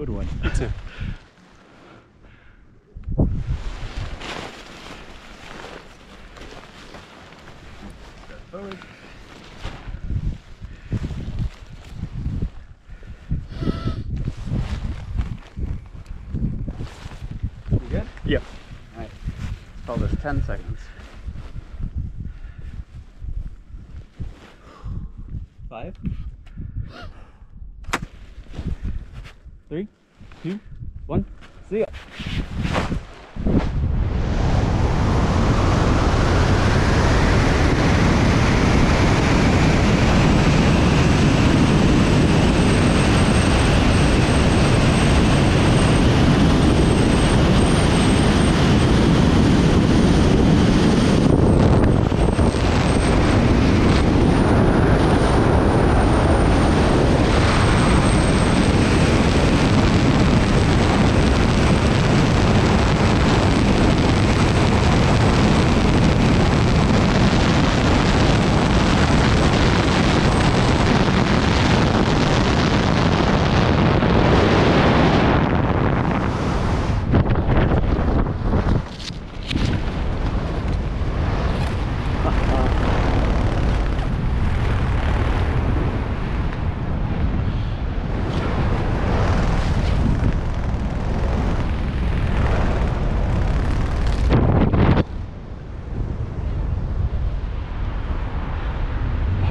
Good one. You too. Forward. You good? Yep. Alright. Let's call this 10 seconds. Five. Three, two, one.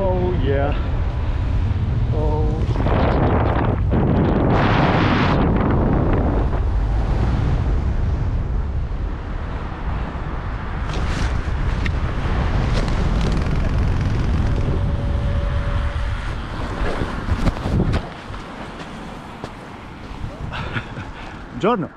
Oh yeah. Oh. Buongiorno.